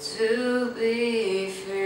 to be free.